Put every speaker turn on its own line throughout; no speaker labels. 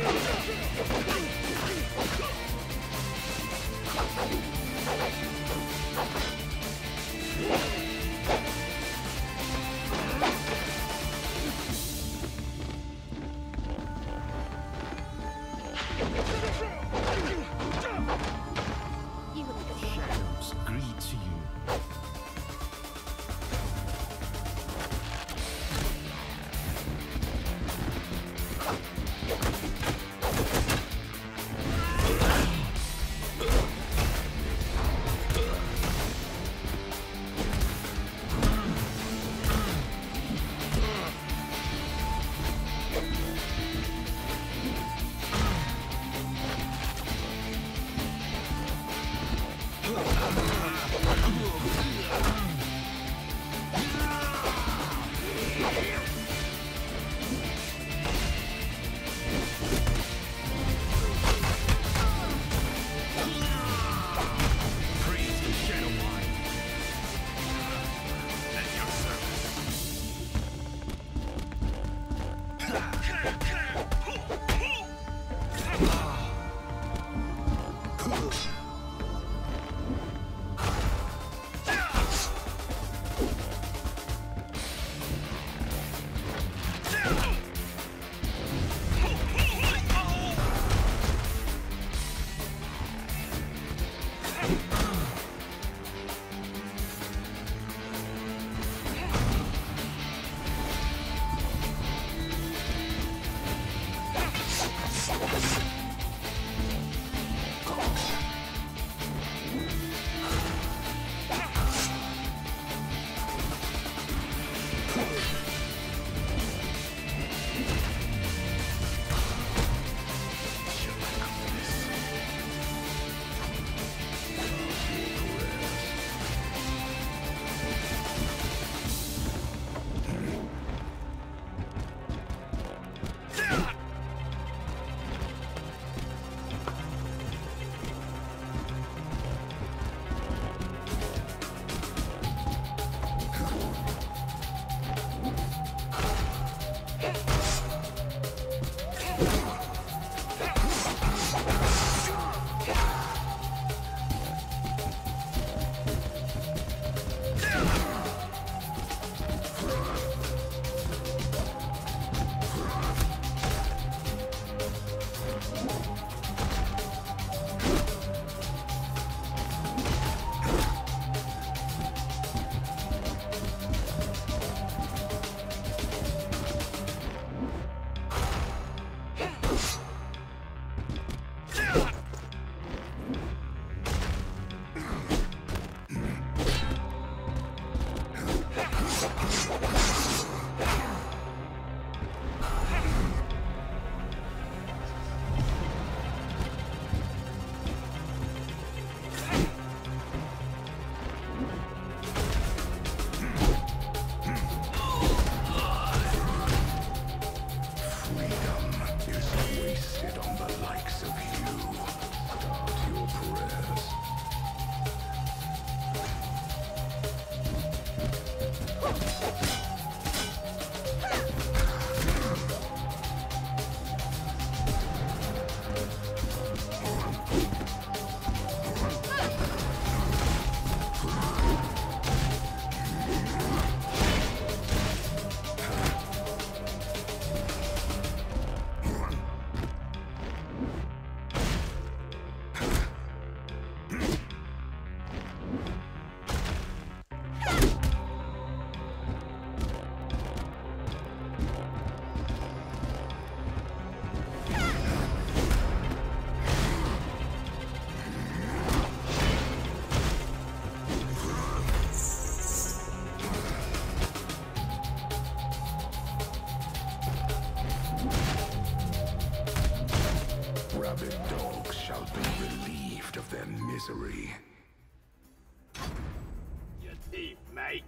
Let's
go! Ha ha ha.
You thief, mate!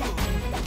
Huh.